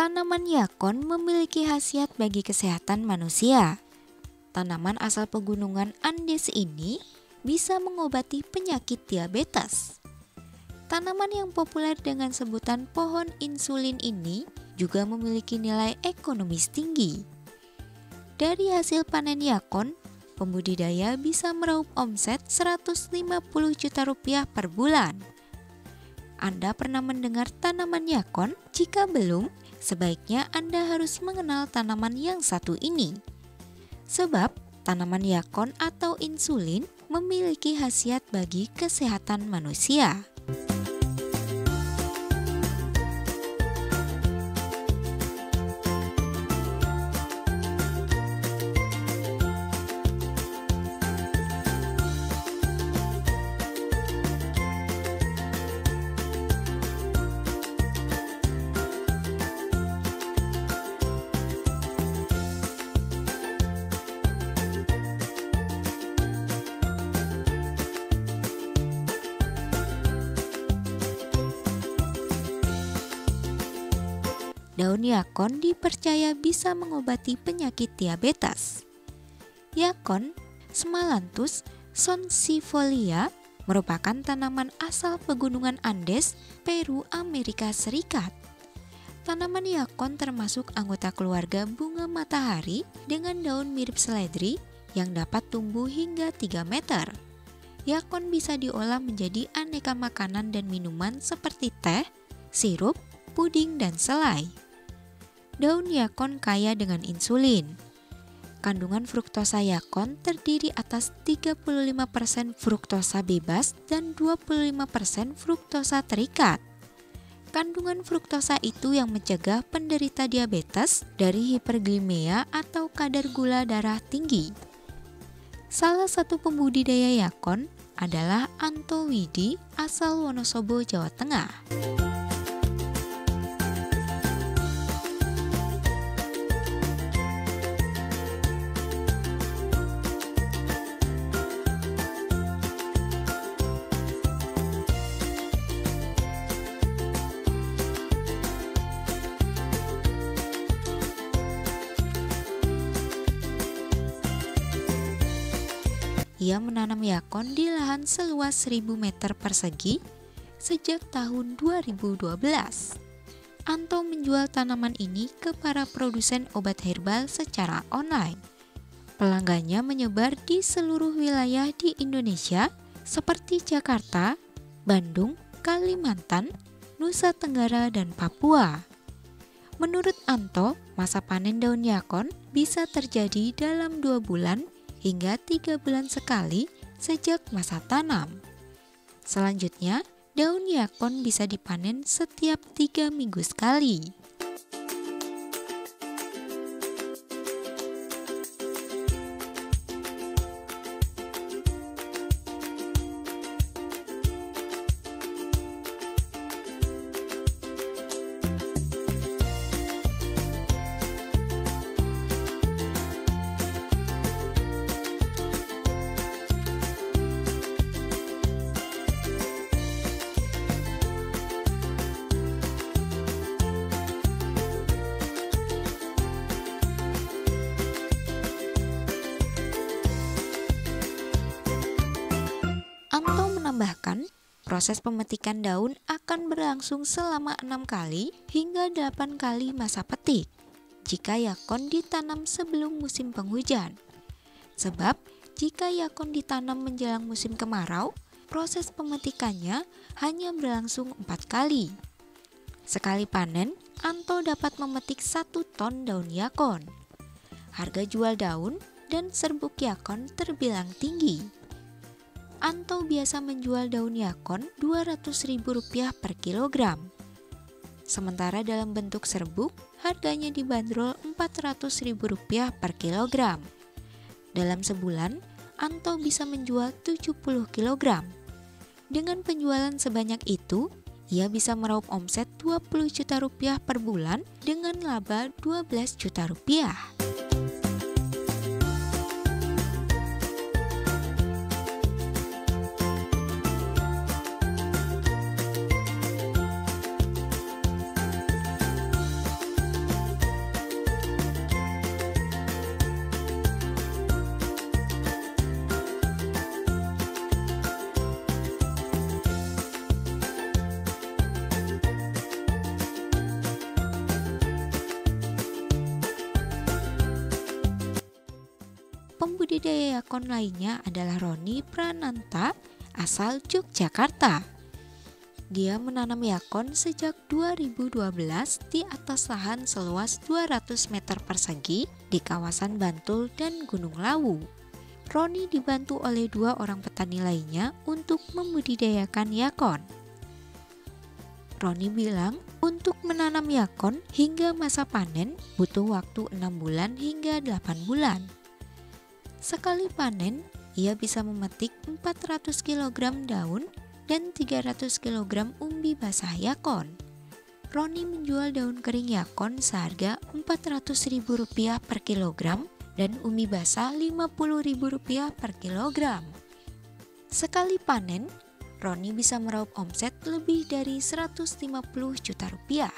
Tanaman yakon memiliki khasiat bagi kesehatan manusia. Tanaman asal pegunungan Andes ini bisa mengobati penyakit diabetes. Tanaman yang populer dengan sebutan pohon insulin ini juga memiliki nilai ekonomis tinggi. Dari hasil panen yakon, pembudidaya bisa meraup omset 150 juta rupiah per bulan. Anda pernah mendengar tanaman yakon? Jika belum, sebaiknya Anda harus mengenal tanaman yang satu ini. Sebab tanaman yakon atau insulin memiliki khasiat bagi kesehatan manusia. Daun yakon dipercaya bisa mengobati penyakit diabetes. Yakon, Smalanthus sonsifolia merupakan tanaman asal pegunungan Andes, Peru, Amerika Serikat. Tanaman yakon termasuk anggota keluarga bunga matahari dengan daun mirip seledri yang dapat tumbuh hingga 3 meter. Yakon bisa diolah menjadi aneka makanan dan minuman seperti teh, sirup, puding, dan selai daun yakon kaya dengan insulin. Kandungan fruktosa yakon terdiri atas 35% fruktosa bebas dan 25% fruktosa terikat. Kandungan fruktosa itu yang mencegah penderita diabetes dari hiperglimea atau kadar gula darah tinggi. Salah satu pembudidaya yakon adalah Anto Widi asal Wonosobo, Jawa Tengah. Ia menanam yakon di lahan seluas 1000 meter persegi sejak tahun 2012. Anto menjual tanaman ini ke para produsen obat herbal secara online. Pelanggannya menyebar di seluruh wilayah di Indonesia seperti Jakarta, Bandung, Kalimantan, Nusa Tenggara, dan Papua. Menurut Anto, masa panen daun yakon bisa terjadi dalam dua bulan hingga tiga bulan sekali sejak masa tanam. Selanjutnya, daun yakon bisa dipanen setiap tiga minggu sekali. Anto menambahkan, proses pemetikan daun akan berlangsung selama enam kali hingga delapan kali masa petik jika yakon ditanam sebelum musim penghujan. Sebab, jika yakon ditanam menjelang musim kemarau, proses pemetikannya hanya berlangsung empat kali. Sekali panen, Anto dapat memetik satu ton daun yakon. Harga jual daun dan serbuk yakon terbilang tinggi. Anto biasa menjual daun yakon Rp200.000 per kilogram. Sementara dalam bentuk serbuk, harganya dibanderol Rp400.000 per kilogram. Dalam sebulan, Anto bisa menjual 70 kg. Dengan penjualan sebanyak itu, ia bisa meraup omset 20 juta rupiah per bulan dengan laba 12 juta rupiah. Pembudidaya yakon lainnya adalah Roni Prananta asal Yogyakarta. Dia menanam yakon sejak 2012 di atas lahan seluas 200 meter persegi di kawasan Bantul dan Gunung Lawu. Roni dibantu oleh dua orang petani lainnya untuk membudidayakan yakon. Roni bilang, untuk menanam yakon hingga masa panen butuh waktu 6 bulan hingga 8 bulan. Sekali panen, ia bisa memetik 400 kg daun dan 300 kg umbi basah yakon. Roni menjual daun kering yakon seharga Rp400.000 per kilogram dan umbi basah Rp50.000 per kilogram. Sekali panen, Roni bisa meraup omset lebih dari 150 juta rupiah.